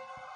you